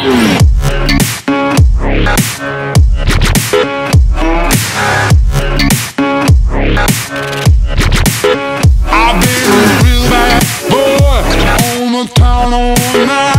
I've been a real bad boy on the town all night.